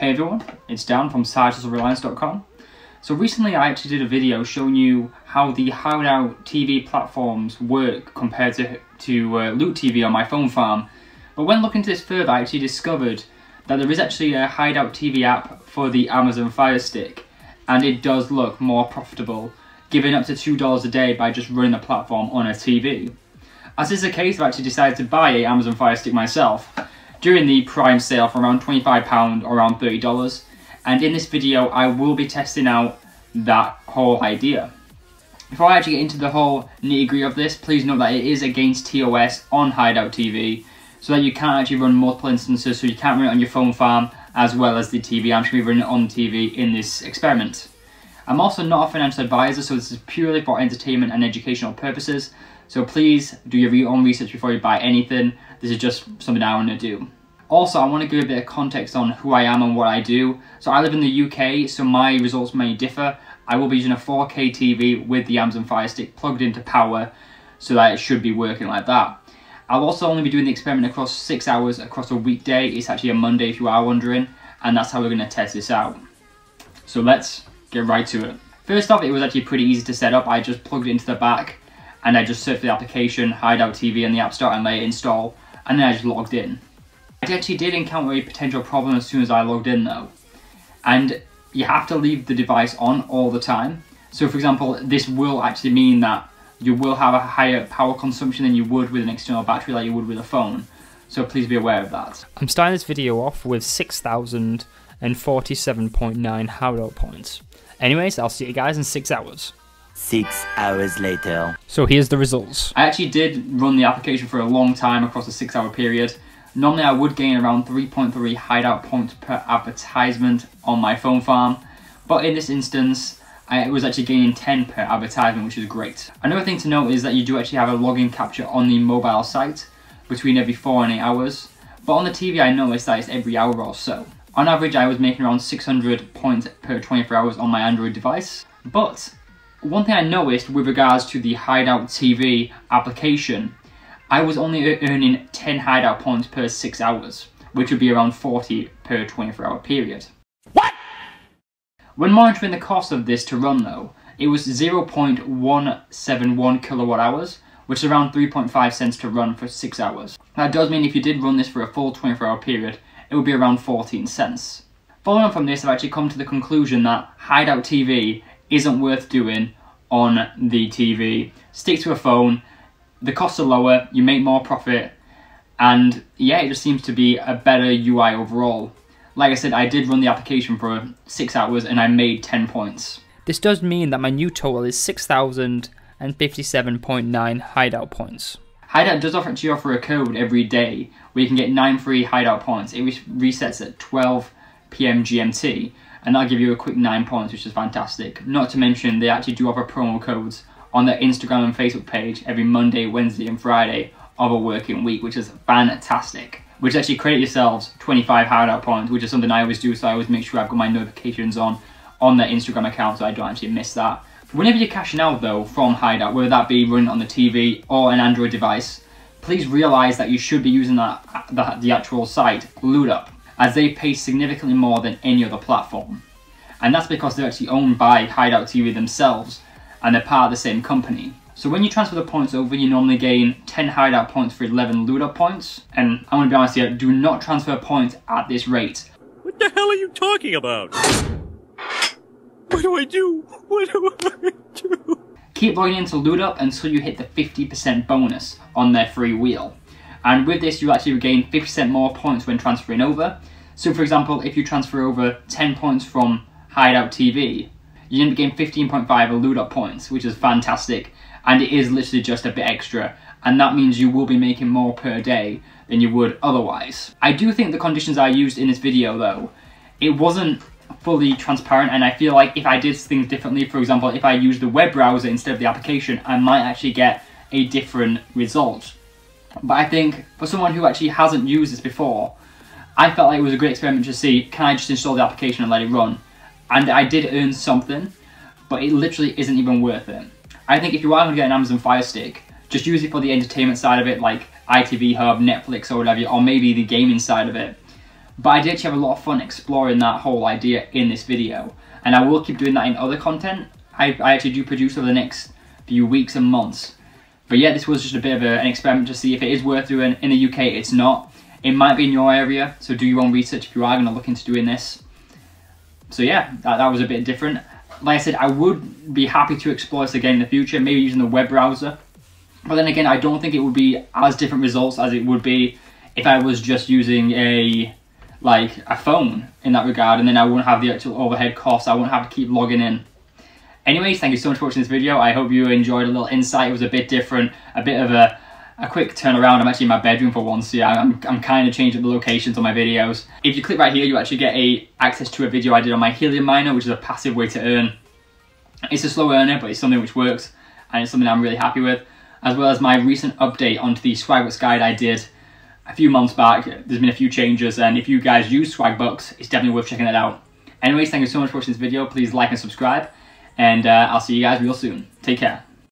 Hey everyone, it's Dan from SideHustleReliance.com. So recently I actually did a video showing you how the Hideout TV platforms work compared to, to uh, Loot TV on my phone farm. But when looking into this further I actually discovered that there is actually a Hideout TV app for the Amazon Fire Stick and it does look more profitable, giving up to $2 a day by just running the platform on a TV. As is the case, I've actually decided to buy a Amazon Fire Stick myself during the Prime sale for around £25 or around $30 and in this video I will be testing out that whole idea. Before I actually get into the whole nitty gritty of this, please note that it is against TOS on Hideout TV so that you can't actually run multiple instances so you can't run it on your phone farm as well as the TV. I'm just going to be running it on the TV in this experiment. I'm also not a financial advisor so this is purely for entertainment and educational purposes so please do your own research before you buy anything. This is just something I want to do. Also, I want to give a bit of context on who I am and what I do. So I live in the UK, so my results may differ. I will be using a 4K TV with the Amazon Fire Stick plugged into power, so that it should be working like that. I'll also only be doing the experiment across six hours across a weekday. It's actually a Monday if you are wondering, and that's how we're going to test this out. So let's get right to it. First off, it was actually pretty easy to set up. I just plugged it into the back and I just searched the application, Hideout TV in the App Store and let it install, and then I just logged in. I actually did encounter a potential problem as soon as I logged in though, and you have to leave the device on all the time. So for example, this will actually mean that you will have a higher power consumption than you would with an external battery like you would with a phone. So please be aware of that. I'm starting this video off with 6,047.9 Hideout points. Anyways, I'll see you guys in 6 hours. Six hours later. So here's the results. I actually did run the application for a long time across a six hour period. Normally I would gain around 3.3 hideout points per advertisement on my phone farm, but in this instance, I was actually gaining 10 per advertisement, which is great. Another thing to note is that you do actually have a login captcha on the mobile site between every 4 and 8 hours, but on the TV I noticed that it's every hour or so. On average I was making around 600 points per 24 hours on my Android device, but one thing I noticed with regards to the Hideout TV application, I was only earning 10 Hideout points per 6 hours, which would be around 40 per 24 hour period. What? When monitoring the cost of this to run though, it was 0.171 kilowatt hours, which is around 3.5 cents to run for 6 hours. That does mean if you did run this for a full 24 hour period, it would be around 14 cents. Following on from this, I've actually come to the conclusion that Hideout TV isn't worth doing on the TV. Stick to a phone, the costs are lower, you make more profit, and yeah, it just seems to be a better UI overall. Like I said, I did run the application for 6 hours and I made 10 points. This does mean that my new total is 6,057.9 hideout points. Hideout does actually offer a code every day where you can get 9 free hideout points. It resets at 12 p.m. GMT, and that'll give you a quick 9 points, which is fantastic. Not to mention, they actually do offer promo codes on their Instagram and Facebook page every Monday, Wednesday, and Friday of a working week, which is fantastic. Which actually create yourselves 25 hideout points, which is something I always do, so I always make sure I've got my notifications on on their Instagram account so I don't actually miss that. Whenever you're cashing out though from Hideout, whether that be running on the TV or an Android device, please realize that you should be using that, that the actual site, LootUp as they pay significantly more than any other platform. And that's because they're actually owned by Hideout TV themselves and they're part of the same company. So when you transfer the points over, you normally gain 10 hideout points for 11 LootUp points. And I'm gonna be honest here, do not transfer points at this rate. What the hell are you talking about? What do I do? What do I do? Keep logging into LootUp until you hit the 50% bonus on their free wheel. And with this, you actually regain 50% more points when transferring over. So for example, if you transfer over 10 points from Hideout TV, you end up getting 15.5 LootUp points, which is fantastic. And it is literally just a bit extra. And that means you will be making more per day than you would otherwise. I do think the conditions I used in this video though, it wasn't fully transparent and I feel like if I did things differently, for example, if I used the web browser instead of the application, I might actually get a different result. But I think for someone who actually hasn't used this before, I felt like it was a great experiment to see, can I just install the application and let it run? And I did earn something, but it literally isn't even worth it. I think if you are going to get an Amazon Fire Stick, just use it for the entertainment side of it, like ITV Hub, Netflix or whatever, or maybe the gaming side of it. But I did actually have a lot of fun exploring that whole idea in this video. And I will keep doing that in other content I, I actually do produce over the next few weeks and months. But yeah, this was just a bit of a, an experiment to see if it is worth doing. In the UK, it's not. It might be in your area, so do your own research if you are going to look into doing this. So yeah, that, that was a bit different. Like I said, I would be happy to explore this again in the future, maybe using the web browser. But then again, I don't think it would be as different results as it would be if I was just using a like a phone in that regard, and then I wouldn't have the actual overhead costs. I wouldn't have to keep logging in. Anyways, thank you so much for watching this video. I hope you enjoyed a little insight. It was a bit different, a bit of a, a quick turnaround. I'm actually in my bedroom for once, yeah. I'm, I'm kind of changing the locations on my videos. If you click right here, you actually get a access to a video I did on my Helium miner, which is a passive way to earn. It's a slow earner, but it's something which works, and it's something I'm really happy with. As well as my recent update onto the Swagbucks guide I did a few months back. There's been a few changes, and if you guys use Swagbucks, it's definitely worth checking it out. Anyways, thank you so much for watching this video. Please like and subscribe, and uh, I'll see you guys real soon. Take care.